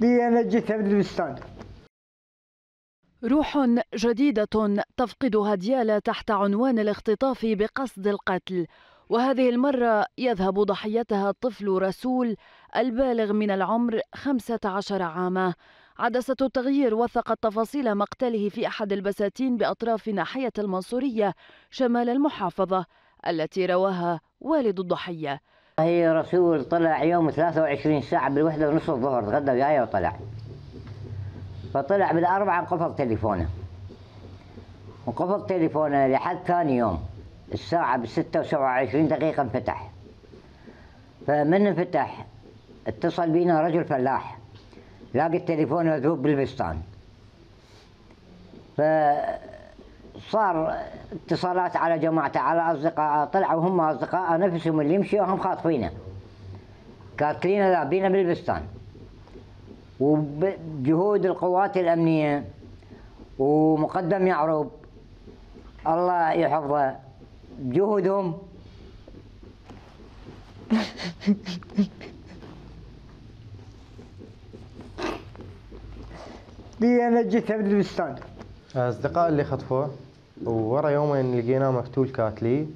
دي أنا جيتها من البستان. روح جديدة تفقدها ديالا تحت عنوان الاختطاف بقصد القتل وهذه المرة يذهب ضحيتها الطفل رسول البالغ من العمر 15 عاما. عدسة التغيير وثقت تفاصيل مقتله في أحد البساتين بأطراف ناحية المنصورية شمال المحافظة. التي رواها والد الضحية. هي رسول طلع يوم 23 ساعة بالوحدة ونص الظهر تغدى وياي وطلع. فطلع بالأربعة انقفض تليفونه. انقفض تليفونه لحد ثاني يوم الساعة بستة وسبعة وعشرين دقيقة انفتح. فمن انفتح اتصل بينا رجل فلاح لاقي التليفون مذوب بالبستان. فصار اتصالات على جماعته على أصدقاء طلعوا هم أصدقاء نفسهم اللي يمشوا هم خاطفينه. كاتلين ذابين بالبستان. وبجهود القوات الأمنية ومقدم يعرب الله يحفظه بجهودهم دي أنا جيتها من البستان أصدقاء اللي خطفوه؟ وورا يومين لقيناه مقتول كاتلي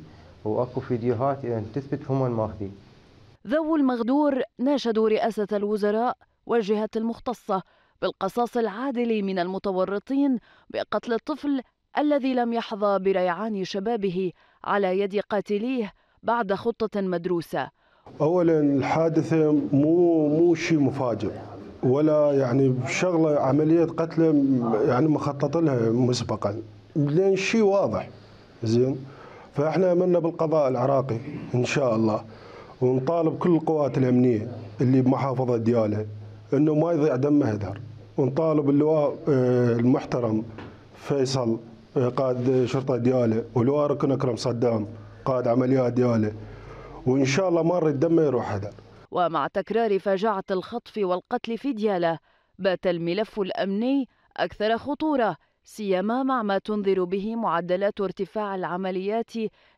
وأكو فيديوهات إذا تثبت هم الماخذين ذو المغدور ناشدوا رئاسة الوزراء والجهات المختصة بالقصاص العادل من المتورطين بقتل الطفل الذي لم يحظى بريعان شبابه على يد قاتليه بعد خطة مدروسة. اولا الحادثة مو مو شيء مفاجئ ولا يعني شغله عملية قتله يعني مخطط لها مسبقا. لأن شيء واضح. زين؟ فإحنا آمنا بالقضاء العراقي إن شاء الله ونطالب كل القوات الأمنية اللي بمحافظة دياله إنه ما يضيع دم هدر. ونطالب اللواء آه، المحترم فيصل آه، قائد شرطة دياله ولواء ركن أكرم صدام قائد عمليات دياله وإن شاء الله ما نريد دمه يروح هدر. ومع تكرار فجاعة الخطف والقتل في ديالى بات الملف الأمني أكثر خطورة سيما مع ما تنذر به معدلات ارتفاع العمليات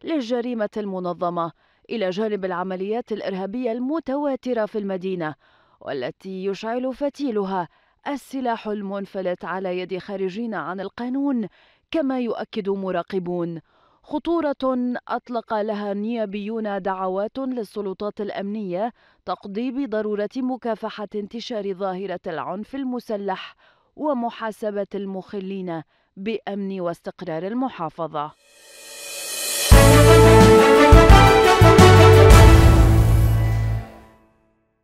للجريمة المنظمة إلى جانب العمليات الإرهابية المتواترة في المدينة والتي يشعل فتيلها السلاح المنفلت على يد خارجين عن القانون كما يؤكد مراقبون. خطورة أطلق لها النيابيون دعوات للسلطات الأمنية تقضي بضرورة مكافحة انتشار ظاهرة العنف المسلح ومحاسبة المخلين بأمن واستقرار المحافظة.